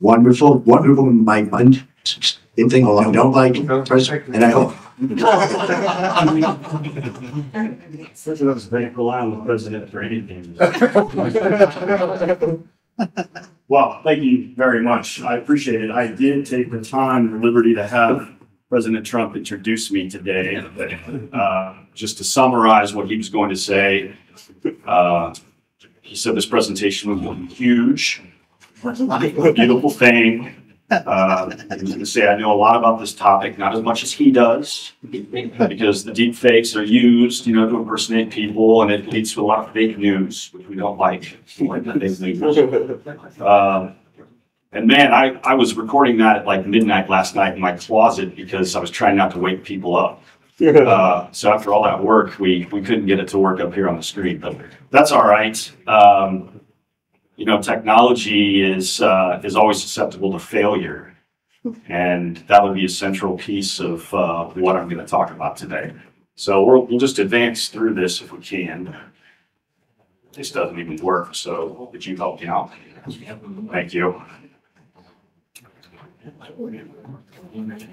Wonderful, wonderful, in my mind. Anything I don't like, and I hope. President was very rely on the president for anything. Well, thank you very much. I appreciate it. I did take the time and liberty to have President Trump introduced me today. Uh, Just to summarize what he was going to say, uh, he said this presentation was going to be huge, a beautiful thing. Uh, I'm going to say I know a lot about this topic, not as much as he does, because the deep fakes are used, you know, to impersonate people, and it leads to a lot of fake news, which we don't like. We like fake news. Um, and man, I, I was recording that at like midnight last night in my closet because I was trying not to wake people up. Uh, so after all that work, we, we couldn't get it to work up here on the screen, but that's all right. Um, you know, technology is, uh, is always susceptible to failure. And that would be a central piece of, uh, what I'm going to talk about today. So we'll, we'll just advance through this if we can. This doesn't even work, so could you help me out? Thank you.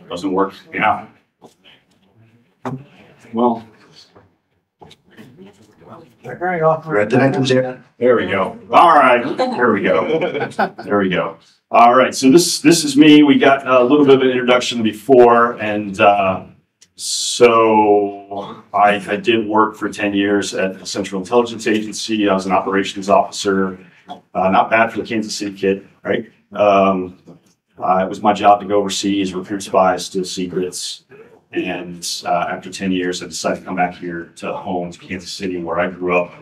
Doesn't work, yeah. Well, Red detectives there. there we go. All right, there we go. There we go. All right, so this, this is me. We got a little bit of an introduction before, and, uh, so I, I did work for ten years at the Central Intelligence Agency. I was an operations officer. Uh, not bad for the Kansas City kid, right? Um, uh, it was my job to go overseas, recruit spies, steal secrets. And uh, after 10 years, I decided to come back here to home, to Kansas City, where I grew up.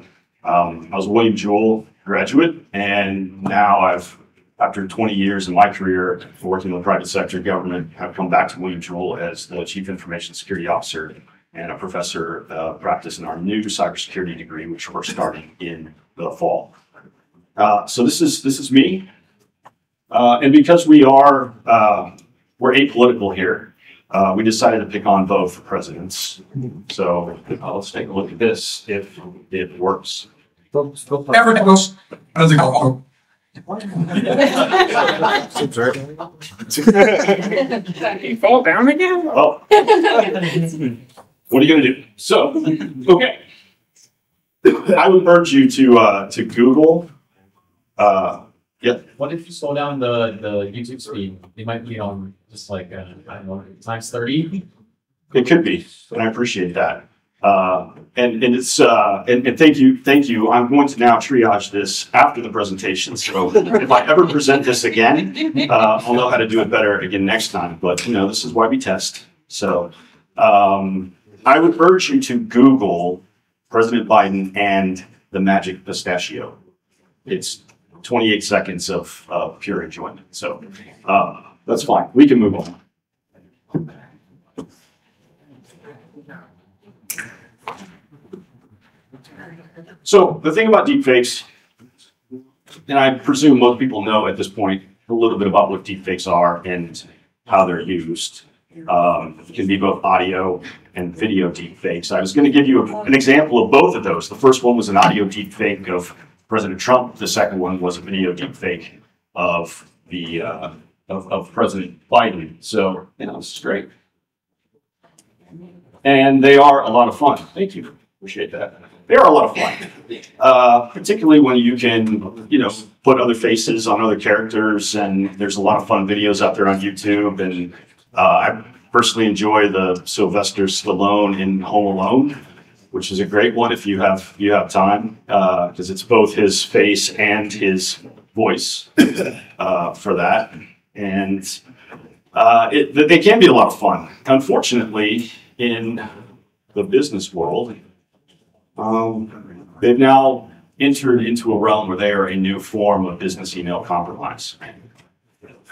Um, I was a William Jewell graduate, and now I've, after 20 years in my career working in the private sector government, have come back to William Jewell as the Chief Information Security Officer and a professor uh, practice in our new cybersecurity degree, which we're starting in the fall. Uh, so this is this is me. Uh, and because we are, uh, we're apolitical here, uh, we decided to pick on both presidents. So uh, let's take a look at this, if it works. There it goes. How's it go? You fall down again? Oh. What are you gonna do? So, okay. I would urge you to, uh, to Google, uh, What if you slow down the, the YouTube speed? They might be on just like, uh, I don't know, times thirty. It could be, and I appreciate that. Uh, and, and it's, uh, and, and thank you, thank you. I'm going to now triage this after the presentation. So if I ever present this again, uh, I'll know how to do it better again next time. But, you know, this is why we test. So, um, I would urge you to Google President Biden and the magic pistachio. It's 28 seconds of, of pure enjoyment. So, uh, that's fine. We can move on. So the thing about deepfakes, and I presume most people know at this point a little bit about what deepfakes are and how they're used. Um, it can be both audio and video deepfakes. I was going to give you a- an example of both of those. The first one was an audio deepfake of President Trump. The second one was a video deepfake of the uh, of, of President Biden. So you know, this is great, and they are a lot of fun. Thank you, appreciate that. They are a lot of fun, uh, particularly when you can, you know, put other faces on other characters, and there's a lot of fun videos out there on YouTube. And uh, I personally enjoy the Sylvester Stallone in Home Alone, which is a great one if you have you have time, because it's both his face and his voice uh, for that, and uh, it, they can be a lot of fun. Unfortunately, in the business world, um, they've now entered into a realm where they are a new form of business email compromise.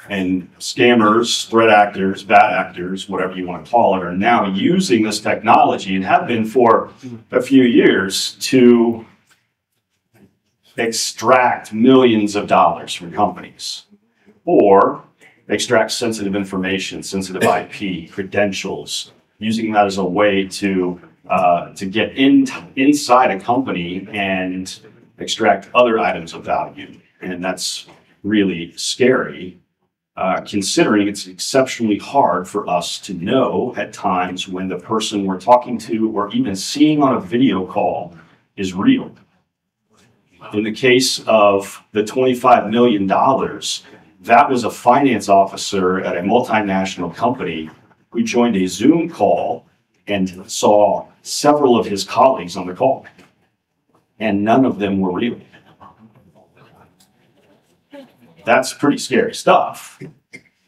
And scammers, threat actors, bad actors, whatever you want to call it, are now using this technology and have been for a few years to extract millions of dollars from companies or extract sensitive information, sensitive IP, credentials, using that as a way to uh, to get in, inside a company and extract other items of value. And that's really scary, uh, considering it's exceptionally hard for us to know at times when the person we're talking to or even seeing on a video call is real. In the case of the $25 million, that was a finance officer at a multinational company who joined a Zoom call and saw several of his colleagues on the call. And none of them were real. That's pretty scary stuff.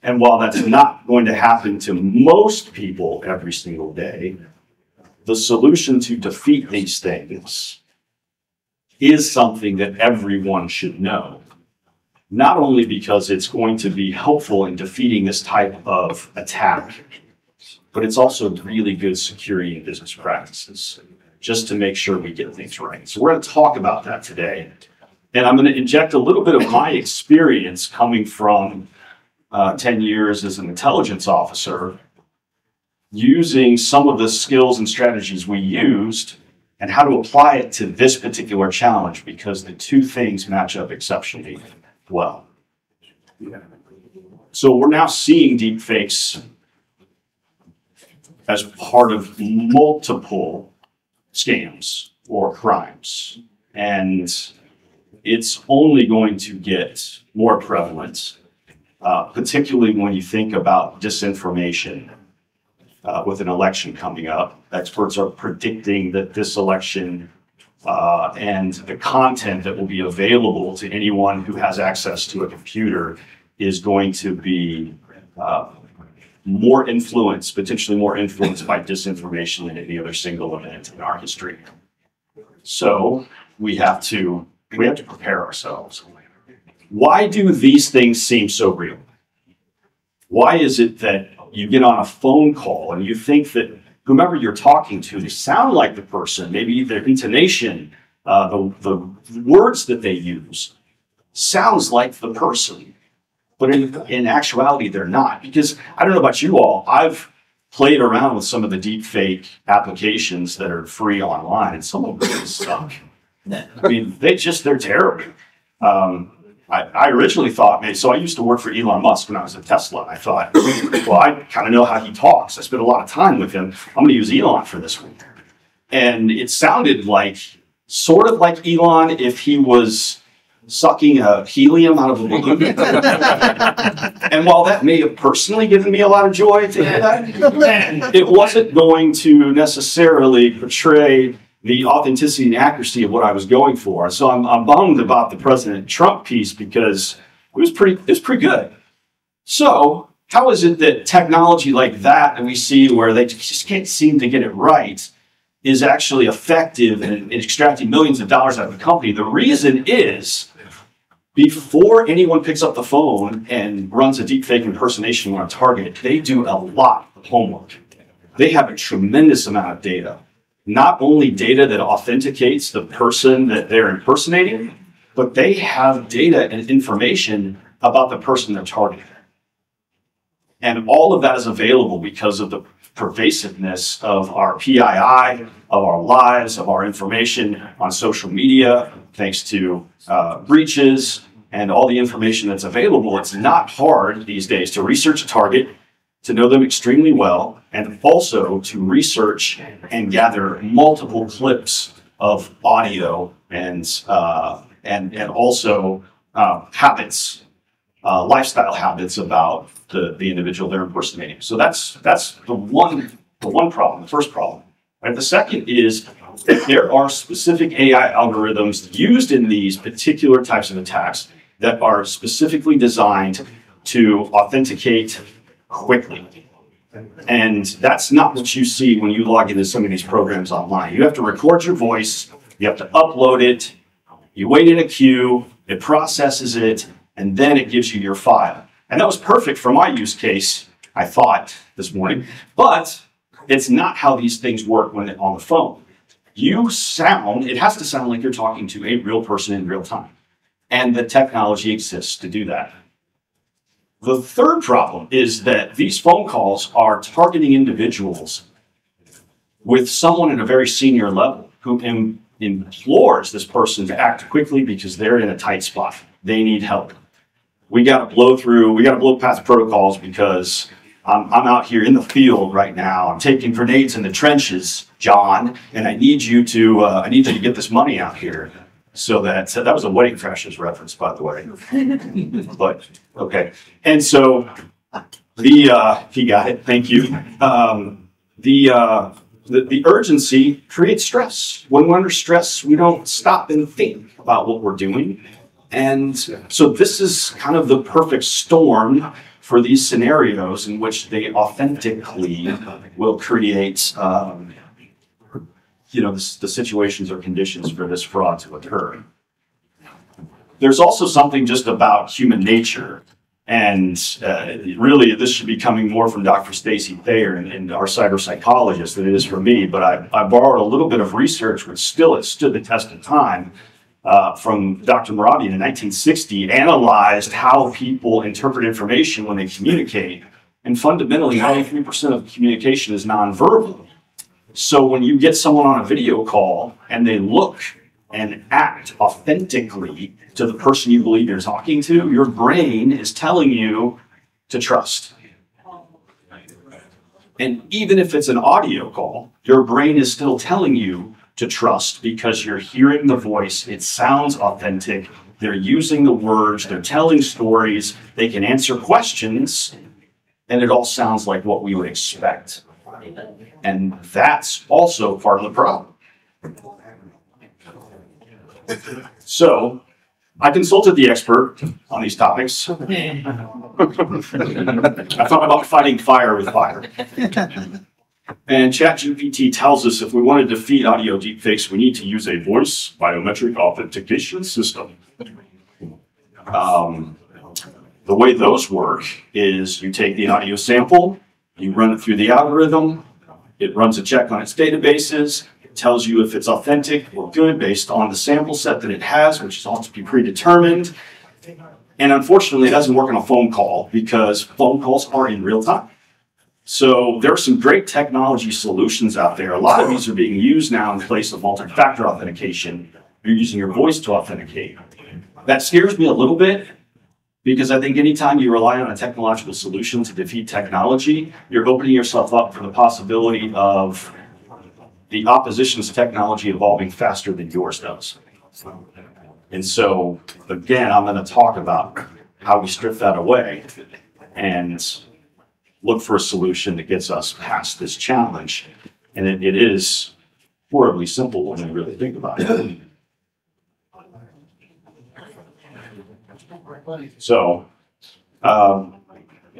And while that's not going to happen to most people every single day, the solution to defeat these things is something that everyone should know. Not only because it's going to be helpful in defeating this type of attack, but it's also really good security and business practices, just to make sure we get things right. So we're going to talk about that today. And I'm going to inject a little bit of my experience coming from uh, 10 years as an intelligence officer, using some of the skills and strategies we used and how to apply it to this particular challenge because the two things match up exceptionally well. So we're now seeing deepfakes as part of multiple scams or crimes. And it's only going to get more prevalent, uh, particularly when you think about disinformation uh, with an election coming up. Experts are predicting that this election uh, and the content that will be available to anyone who has access to a computer is going to be uh, more influenced, potentially more influenced by disinformation than any other single event in our history. So we have to we have to prepare ourselves. Why do these things seem so real? Why is it that you get on a phone call and you think that whomever you're talking to, they sound like the person, maybe their intonation, uh, the, the words that they use sounds like the person. But in, in actuality, they're not. Because I don't know about you all, I've played around with some of the deep fake applications that are free online, and some of them really suck. I mean, they just, they're terrible. Um, I, I originally thought, so I used to work for Elon Musk when I was at Tesla. I thought, well, I kind of know how he talks. I spent a lot of time with him. I'm going to use Elon for this one. And it sounded like, sort of like Elon if he was sucking a helium out of a balloon. and while that may have personally given me a lot of joy to hear that, it wasn't going to necessarily portray the authenticity and accuracy of what I was going for. So I'm, I'm bummed about the President Trump piece because it was pretty, it was pretty good. So how is it that technology like that that we see where they just can't seem to get it right is actually effective in, in extracting millions of dollars out of a company? The reason is before anyone picks up the phone and runs a deepfake impersonation on a target, they do a lot of homework. They have a tremendous amount of data not only data that authenticates the person that they're impersonating, but they have data and information about the person they're targeting. And all of that is available because of the pervasiveness of our PII, of our lives, of our information on social media, thanks to uh, breaches and all the information that's available. It's not hard these days to research a target to know them extremely well, and also to research and gather multiple clips of audio and uh, and and also uh, habits, uh, lifestyle habits about the, the individual they're impersonating. So that's that's the one the one problem, the first problem. Right? The second is there are specific AI algorithms used in these particular types of attacks that are specifically designed to authenticate quickly. And that's not what you see when you log into some of these programs online. You have to record your voice, you have to upload it, you wait in a queue, it processes it, and then it gives you your file. And that was perfect for my use case, I thought this morning. But it's not how these things work when on the phone. You sound, it has to sound like you're talking to a real person in real time. And the technology exists to do that. The third problem is that these phone calls are targeting individuals with someone at a very senior level who im- implores this person to act quickly because they're in a tight spot. They need help. We got to blow through, we got to blow past protocols because I'm, I'm out here in the field right now. I'm taking grenades in the trenches, John, and I need you to, uh, I need you to get this money out here. So that, so that was a Wedding Crashers reference, by the way. But, okay. And so the, uh, he got it. Thank you. Um, the, uh, the, the urgency creates stress. When we're under stress, we don't stop and think about what we're doing. And so this is kind of the perfect storm for these scenarios in which they authentically will create, um, you know, the, the situations or conditions for this fraud to occur. There's also something just about human nature and uh, really, this should be coming more from Dr. Stacy Thayer and, and our cyber psychologist than it is from me. But I, I borrowed a little bit of research, which still has stood the test of time, uh, from Dr. Mehrabian in 1960, analyzed how people interpret information when they communicate. And fundamentally, 93% of communication is nonverbal. So when you get someone on a video call and they look and act authentically to the person you believe you're talking to, your brain is telling you to trust. And even if it's an audio call, your brain is still telling you to trust because you're hearing the voice. It sounds authentic. They're using the words, they're telling stories, they can answer questions, and it all sounds like what we would expect. And that's also part of the problem. So I consulted the expert on these topics. I thought about fighting fire with fire. And ChatGPT tells us if we want to defeat audio deepfakes, we need to use a voice biometric authentication system. Um, the way those work is you take the audio sample, you run it through the algorithm, it runs a check on its databases, it tells you if it's authentic or good based on the sample set that it has, which is all to be predetermined. And unfortunately, it doesn't work on a phone call because phone calls are in real time. So there are some great technology solutions out there. A lot of these are being used now in place of multi-factor authentication. You're using your voice to authenticate. That scares me a little bit because I think anytime you rely on a technological solution to defeat technology, you're opening yourself up for the possibility of the opposition's technology evolving faster than yours does. And so, again, I'm going to talk about how we strip that away and look for a solution that gets us past this challenge. And it, it is horribly simple when you really think about it. So, um,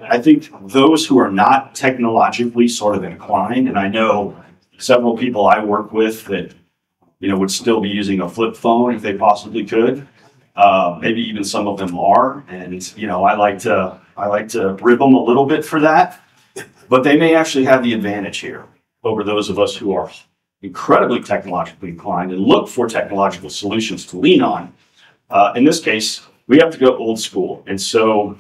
I think those who are not technologically sort of inclined, and I know several people I work with that, you know, would still be using a flip phone if they possibly could. Uh, maybe even some of them are, and you know, I like to I like to rib them a little bit for that, but they may actually have the advantage here over those of us who are incredibly technologically inclined and look for technological solutions to lean on. Uh, in this case, we have to go old school, and so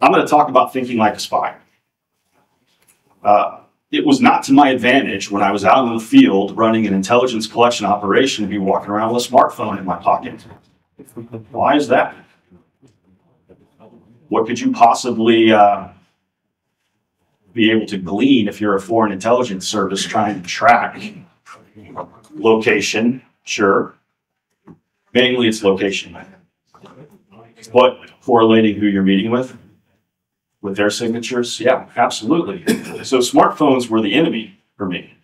I'm going to talk about thinking like a spy. Uh, it was not to my advantage when I was out in the field running an intelligence collection operation to be walking around with a smartphone in my pocket. Why is that? What could you possibly uh, be able to glean if you're a foreign intelligence service trying to track location? Sure. Mainly it's location. But correlating who you're meeting with, with their signatures, yeah, absolutely. So smartphones were the enemy for me.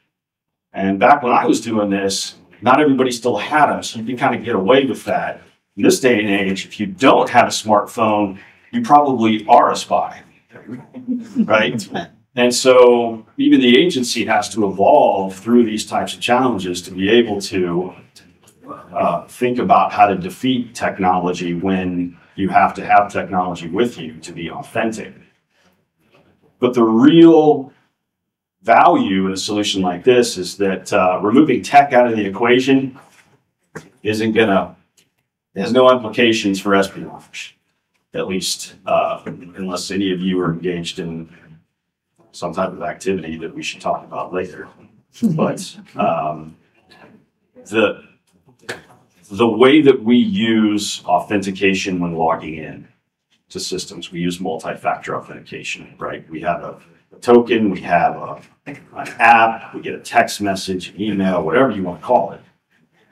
And back when I was doing this, not everybody still had them, so you can kind of get away with that. In this day and age, if you don't have a smartphone, you probably are a spy, right? And so even the agency has to evolve through these types of challenges to be able to uh, think about how to defeat technology when you have to have technology with you to be authentic. But the real value in a solution like this is that uh, removing tech out of the equation isn't gonna, has no implications for espionage, at least uh, unless any of you are engaged in some type of activity that we should talk about later. But, um, the, the way that we use authentication when logging in to systems, we use multi-factor authentication, right? We have a a token, we have a, an app, we get a text message, email, whatever you want to call it.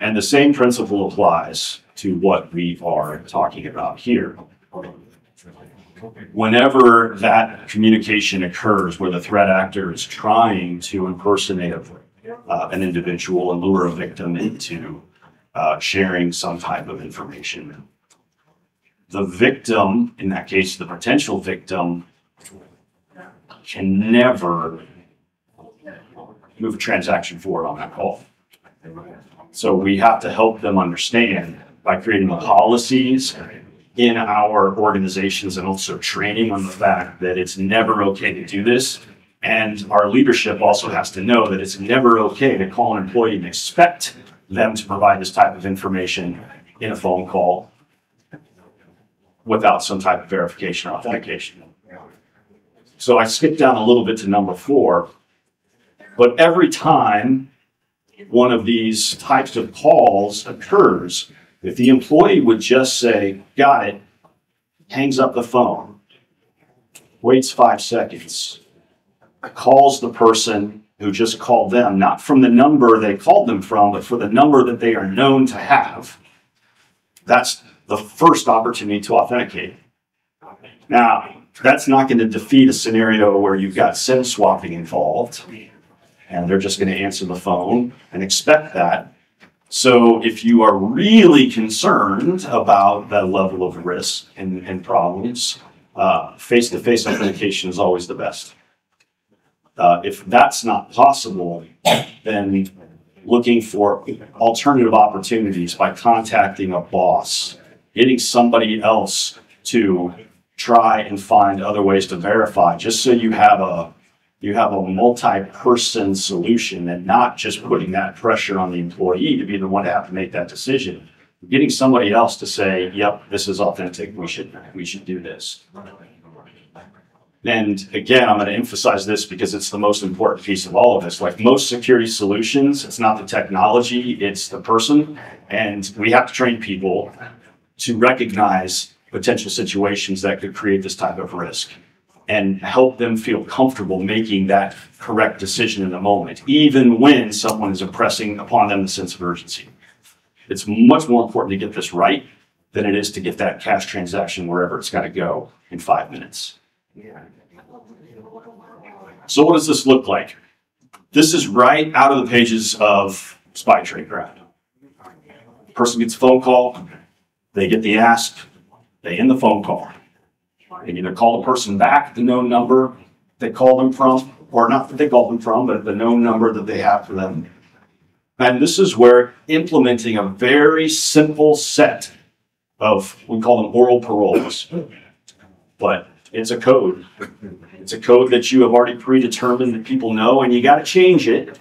And the same principle applies to what we are talking about here. Whenever that communication occurs where the threat actor is trying to impersonate uh, an individual and lure a victim into uh, sharing some type of information, the victim, in that case, the potential victim, can never move a transaction forward on that call. So we have to help them understand by creating policies in our organizations and also training on the fact that it's never okay to do this. And our leadership also has to know that it's never okay to call an employee and expect them to provide this type of information in a phone call without some type of verification or authentication. So I skipped down a little bit to number four. But every time one of these types of calls occurs, if the employee would just say, got it, hangs up the phone, waits five seconds, calls the person who just called them, not from the number they called them from, but for the number that they are known to have, that's the first opportunity to authenticate. Now, that's not going to defeat a scenario where you've got SIM swapping involved and they're just going to answer the phone and expect that. So if you are really concerned about that level of risk and, and problems, uh, face-to-face authentication is always the best. Uh, if that's not possible, then looking for alternative opportunities by contacting a boss, getting somebody else to try and find other ways to verify, just so you have a you have a multi-person solution and not just putting that pressure on the employee to be the one to have to make that decision. Getting somebody else to say, yep, this is authentic, we should, we should do this. And again, I'm going to emphasize this because it's the most important piece of all of this. Like most security solutions, it's not the technology, it's the person. And we have to train people to recognize potential situations that could create this type of risk and help them feel comfortable making that correct decision in the moment, even when someone is impressing upon them the sense of urgency. It's much more important to get this right than it is to get that cash transaction wherever it's got to go in five minutes. So what does this look like? This is right out of the pages of Spy Tradecraft. A person gets a phone call, they get the ask, they end the phone call. They either call the person back, the known number they called them from, or not that they called them from, but the known number that they have for them. And this is where implementing a very simple set of, we call them oral paroles. But it's a code. It's a code that you have already predetermined that people know, and you got to change it,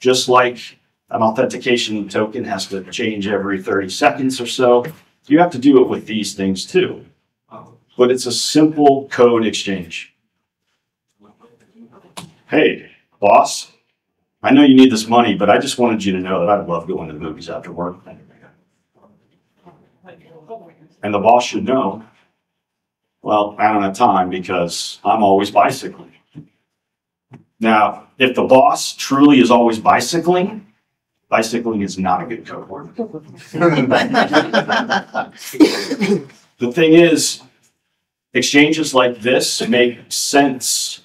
just like an authentication token has to change every 30 seconds or so. You have to do it with these things too. But it's a simple code exchange. Hey, boss, I know you need this money, but I just wanted you to know that I'd love going to the movies after work. And the boss should know, well, I don't have time because I'm always bicycling. Now, if the boss truly is always bicycling, bicycling is not a good code word. The thing is, exchanges like this make sense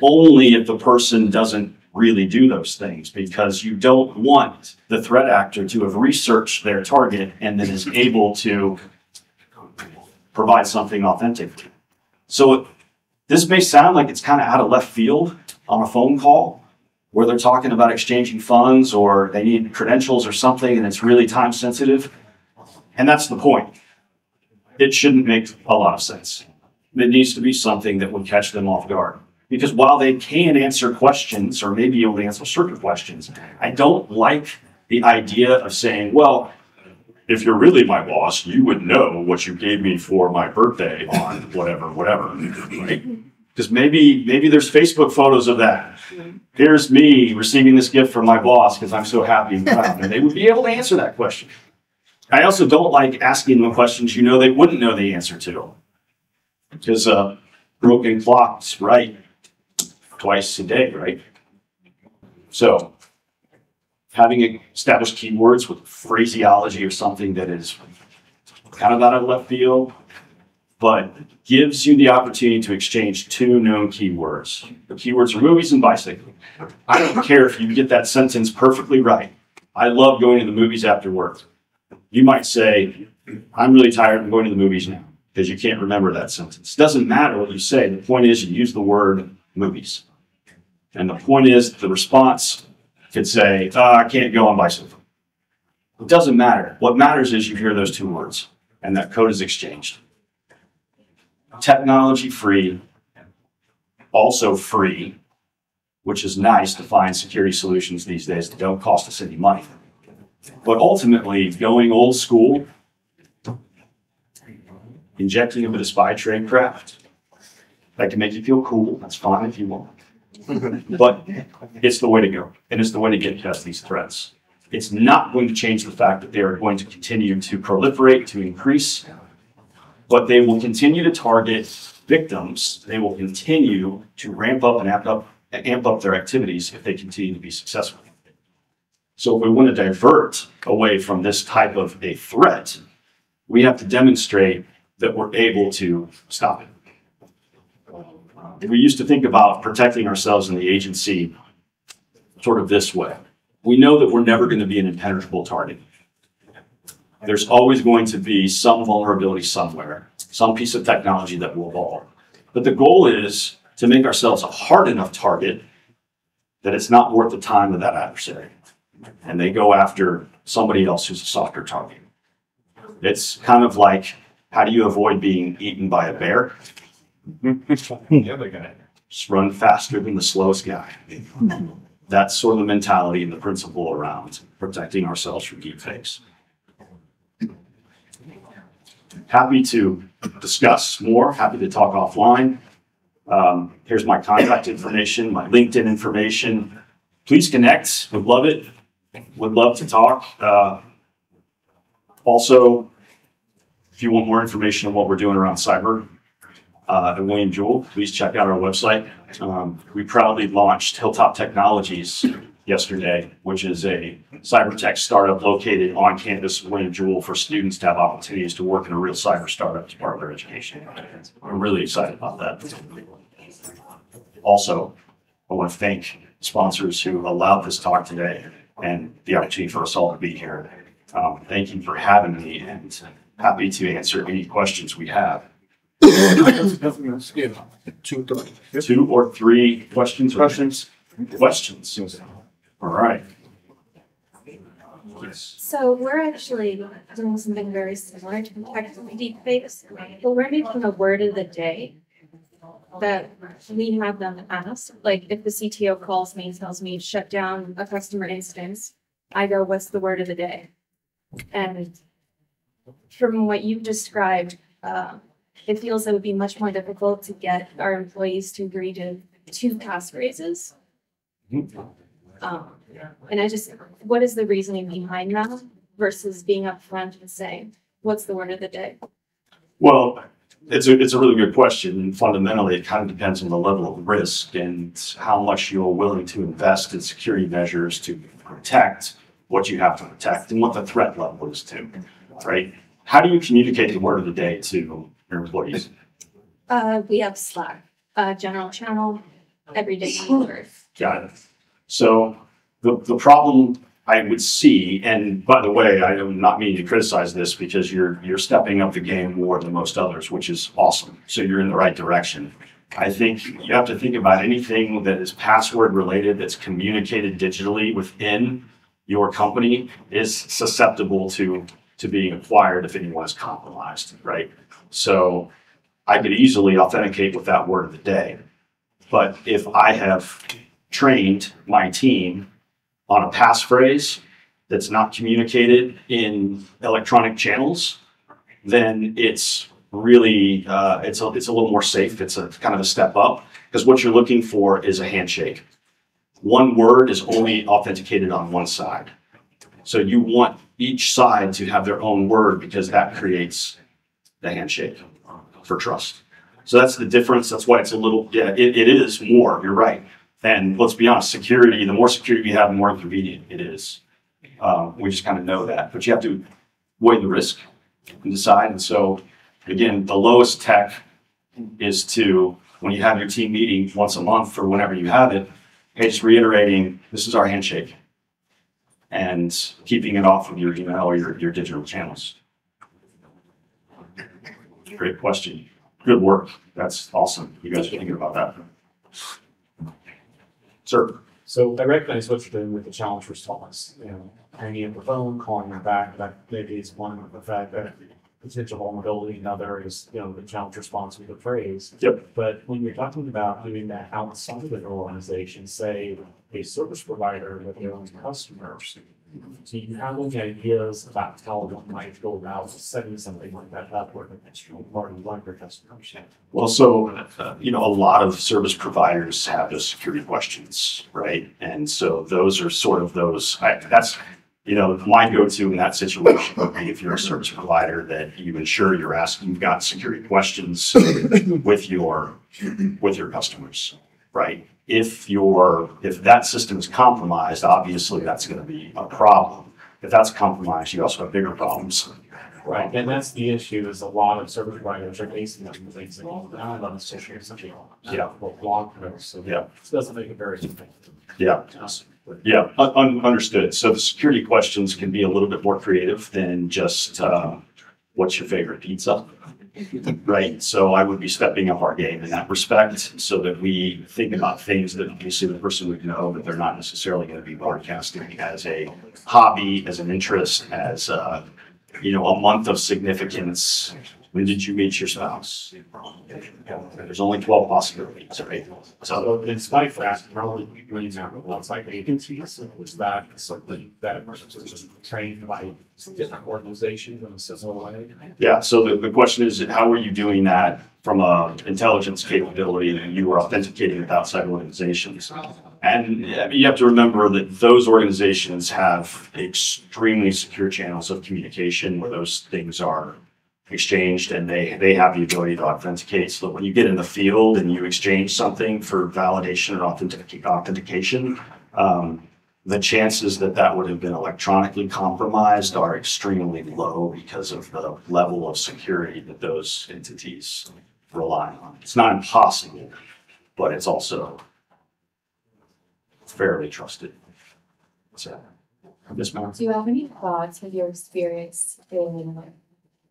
only if the person doesn't really do those things because you don't want the threat actor to have researched their target and then is able to provide something authentic. So this may sound like it's kind of out of left field on a phone call where they're talking about exchanging funds or they need credentials or something and it's really time sensitive. And that's the point. It shouldn't make a lot of sense. It needs to be something that would catch them off guard. Because while they can answer questions or maybe able to answer certain questions, I don't like the idea of saying, well, if you're really my boss, you would know what you gave me for my birthday on whatever, whatever, right? Because maybe, maybe there's Facebook photos of that. Here's me receiving this gift from my boss because I'm so happy and proud. And they would be able to answer that question. I also don't like asking them questions you know they wouldn't know the answer to. Because uh, broken clocks right twice a day, right? So having established keywords with phraseology or something that is kind of out of left field, but gives you the opportunity to exchange two known keywords. The keywords are movies and bicycling. I don't care if you get that sentence perfectly right. I love going to the movies after work. You might say, I'm really tired, I'm going to the movies now, because you can't remember that sentence. Doesn't matter what you say. The point is you use the word movies. And the point is the response could say, "Uh, I can't go on bicycle. It doesn't matter. What matters is you hear those two words and that code is exchanged. Technology free, also free, which is nice to find security solutions these days that don't cost us any money. But ultimately, going old school, injecting a bit of spy tradecraft, that can make you feel cool. That's fine if you want. But it's the way to go, and it's the way to get past these threats. It's not going to change the fact that they are going to continue to proliferate, to increase, but they will continue to target victims. They will continue to ramp up and amp up, amp up their activities if they continue to be successful. So if we want to divert away from this type of a threat, we have to demonstrate that we're able to stop it. We used to think about protecting ourselves in the agency sort of this way. We know that we're never going to be an impenetrable target. There's always going to be some vulnerability somewhere, some piece of technology that will evolve. But the goal is to make ourselves a hard enough target that it's not worth the time of that adversary. And they go after somebody else who's a softer target. It's kind of like how do you avoid being eaten by a bear? The other guy. Just run faster than the slowest guy. That's sort of the mentality and the principle around protecting ourselves from deep fakes. Happy to discuss more, happy to talk offline. Um, here's my contact information, my LinkedIn information. Please connect, would love it, would love to talk. Uh, also, if you want more information on what we're doing around cyber, uh, at William Jewell, please check out our website. Um, we proudly launched Hilltop Technologies yesterday, which is a cyber tech startup located on campus William Jewell for students to have opportunities to work in a real cyber startup as part of their education. I'm really excited about that. Also, I want to thank sponsors who allowed this talk today and the opportunity for us all to be here. Um, thank you for having me and happy to answer any questions we have. Two, three. Two or three questions? Questions? Questions. All right. Yes. So we're actually doing something very similar to protect from deepfakes, but we're making a word of the day that we have them ask. Like if the CTO calls me and tells me shut down a customer instance, I go, what's the word of the day? And from what you've described, uh, it feels it would be much more difficult to get our employees to agree to two passphrases. Um, and I just, what is the reasoning behind that versus being upfront and saying, what's the word of the day? Well, it's a, it's a really good question. And fundamentally, it kind of depends on the level of risk and how much you're willing to invest in security measures to protect what you have to protect and what the threat level is too, right? How do you communicate the word of the day to your employees? Uh, we have Slack, uh, general channel, everyday word. Got it. So the, the problem I would see, and by the way, I am not meaning to criticize this because you're, you're stepping up the game more than most others, which is awesome. So you're in the right direction. I think you have to think about anything that is password related that's communicated digitally within your company is susceptible to, to being acquired if anyone is compromised, right? So I could easily authenticate with that word of the day. But if I have trained my team on a passphrase that's not communicated in electronic channels, then it's really uh, it's a, it's a little more safe. It's a kind of a step up. Because what you're looking for is a handshake. One word is only authenticated on one side. So you want each side to have their own word because that creates the handshake for trust. So that's the difference. That's why it's a little, yeah, it, it is more, you're right. And let's be honest, security, the more security you have, the more inconvenient it is. Um, we just kind of know that, but you have to weigh the risk and decide. And so, again, the lowest tech is to, when you have your team meeting once a month or whenever you have it, hey, just reiterating, this is our handshake. And keeping it off of your email or your, your digital channels. Great question. Good work. That's awesome. You guys are thinking about that. Sir, So I recognize what you're doing with the challenge response, you know, hanging up the phone, calling them back, that maybe is one of the fact that potential vulnerability, another is, you know, the challenge response with the phrase. Yep. But when you're talking about doing that outside of an organization, say a service provider with their own customers, do you have any ideas about how one might go about setting something like that up where it's part of one of your customers? Well, so, uh, you know, a lot of service providers have those security questions, right? And so those are sort of those, I, that's, you know, my go-to in that situation would be if you're a service provider that you ensure you're asking, you've got security questions with your, with your customers, right? If your, if that system is compromised, obviously that's gonna be a problem. If that's compromised, you also have bigger problems. Right, and that's the issue, is a lot of service providers are basing on things like, I love this issue, something. Yeah. Well, blog posts, so. Yeah. Doesn't make it very simple. Yeah. Yeah, un- un- understood. So the security questions can be a little bit more creative than just, uh, what's your favorite pizza? Right? So I would be stepping up our game in that respect so that we think about things that obviously the person would know, but they're not necessarily going to be broadcasting as a hobby, as an interest, as, uh, you know, a month of significance. When did you meet your spouse? There's only twelve possibilities, right? So, spite of that, probably doing that with outside agencies, was that something that was just trained by different organizations in a similar way? Yeah, so the, the question is, how are you doing that from a intelligence capability that you are authenticating with outside organizations? And you have to remember that those organizations have extremely secure channels of communication where those things are exchanged and they, they have the ability to authenticate. So that when you get in the field and you exchange something for validation or authentic, authentication, um, the chances that that would have been electronically compromised are extremely low because of the level of security that those entities rely on. It's not impossible, but it's also fairly trusted. So. Do you have any thoughts of your experience in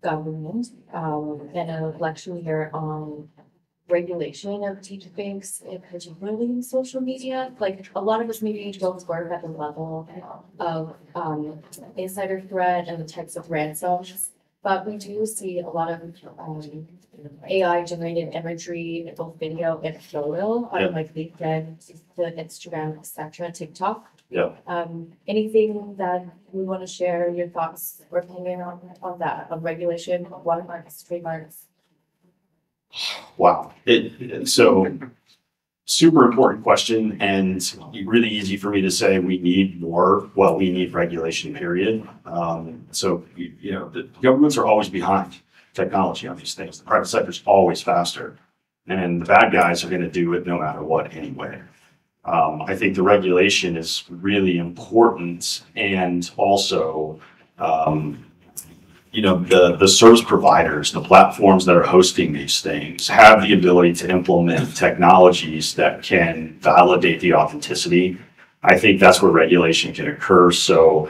government? Um, and a lecture here on regulation of deepfakes, and particularly in social media. Like a lot of us maybe don't work at the level of um, insider threat and the types of ransoms. But we do see a lot of um, AI generated imagery, both video and photo Yeah. on like LinkedIn, the Instagram, etc., TikTok. Yeah. Um, anything that we want to share your thoughts or opinion on, on that, on regulation, watermarks, trademarks? Wow. It, it- so super important question and really easy for me to say we need more, well, we need regulation period. Um, so, you, you know, the governments are always behind technology on these things. The private sector is always faster. And the bad guys are gonna do it no matter what anyway. Um, I think the regulation is really important and also, um, you know, the, the service providers, the platforms that are hosting these things have the ability to implement technologies that can validate the authenticity. I think that's where regulation can occur. So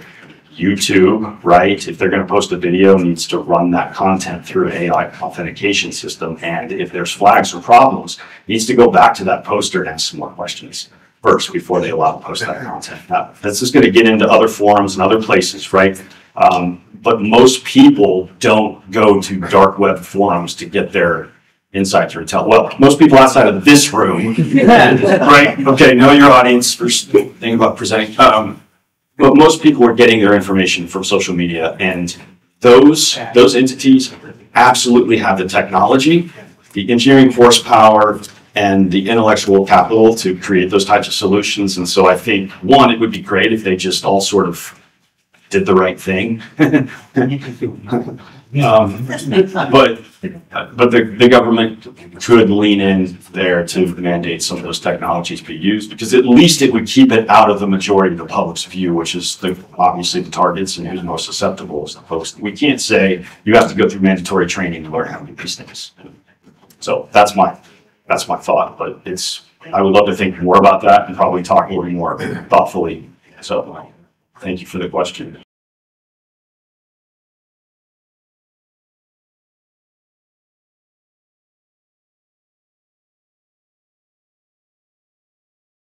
YouTube, right, if they're going to post a video, needs to run that content through an AI authentication system. And if there's flags or problems, needs to go back to that poster and ask some more questions first before they allow to post that content. Now, That's just going to get into other forums and other places, right? Um, but most people don't go to dark web forums to get their insights or intel. Well, most people outside of this room, right? Okay, know your audience. First thing about presenting. Um, but most people are getting their information from social media, and those those entities absolutely have the technology, the engineering horsepower, and the intellectual capital to create those types of solutions. And so I think, one, it would be great if they just all sort of did the right thing. Um, But, but the, the government could lean in there to mandate some of those technologies be used, because at least it would keep it out of the majority of the public's view, which is the, obviously the targets and who's most susceptible is the folks. We can't say you have to go through mandatory training to learn how to do these things. So that's my, that's my thought, but it's, I would love to think more about that and probably talk a little more thoughtfully. So, thank you for the question.